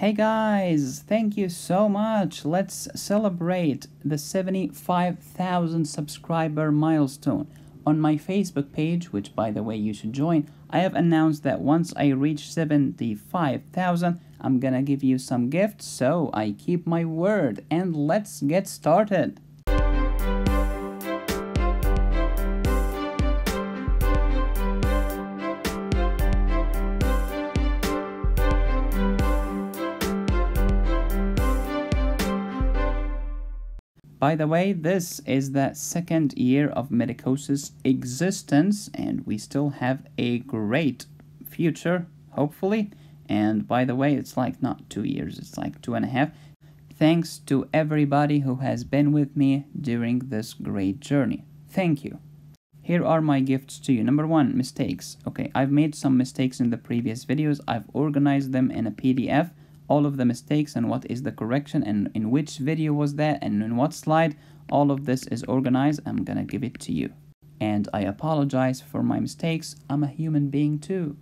Hey guys, thank you so much. Let's celebrate the 75,000 subscriber milestone. On my Facebook page, which by the way you should join, I have announced that once I reach 75,000, I'm gonna give you some gifts, so I keep my word and let's get started. By the way, this is the second year of Medicosis existence, and we still have a great future, hopefully. And by the way, it's like not two years, it's like two and a half. Thanks to everybody who has been with me during this great journey. Thank you. Here are my gifts to you. Number one, mistakes. Okay, I've made some mistakes in the previous videos. I've organized them in a PDF all of the mistakes and what is the correction and in which video was that and in what slide all of this is organized. I'm gonna give it to you. And i apologize for my mistakes. I'm a human being too.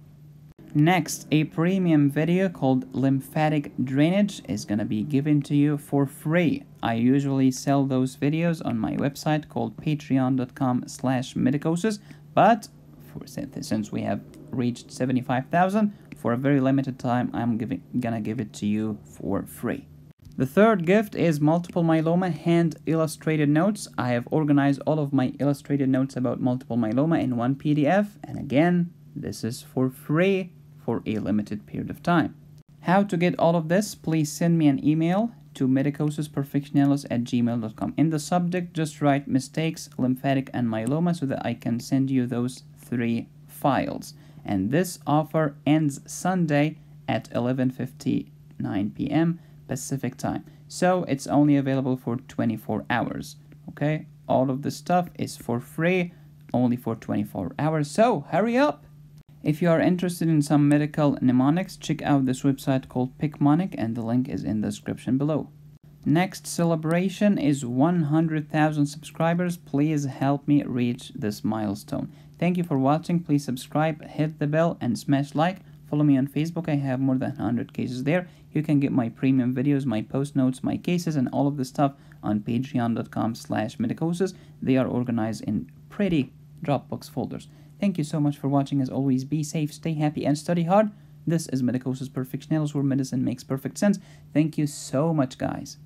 Next a premium video called lymphatic drainage is gonna be given to you for free. I usually sell those videos on my website called patreon.com slash medicosis but for since we have reached 75,000 for a very limited time I'm giving gonna give it to you for free. The third gift is multiple myeloma hand illustrated notes. I have organized all of my illustrated notes about multiple myeloma in one PDF and again this is for free for a limited period of time. How to get all of this? Please send me an email to medicosisperfectionalis at gmail.com. In the subject, just write mistakes, lymphatic, and myeloma so that I can send you those three files and this offer ends Sunday at 11:59 p.m. Pacific time. So it's only available for 24 hours. Okay? All of the stuff is for free only for 24 hours. So hurry up. If you are interested in some medical mnemonics, check out this website called Picmonic and the link is in the description below. Next celebration is 100,000 subscribers. Please help me reach this milestone. Thank you for watching. Please subscribe, hit the bell, and smash like. Follow me on Facebook. I have more than 100 cases there. You can get my premium videos, my post notes, my cases, and all of the stuff on patreon.com slash medicosis. They are organized in pretty Dropbox folders. Thank you so much for watching. As always, be safe, stay happy, and study hard. This is Medicosis Perfectionalis, where medicine makes perfect sense. Thank you so much, guys.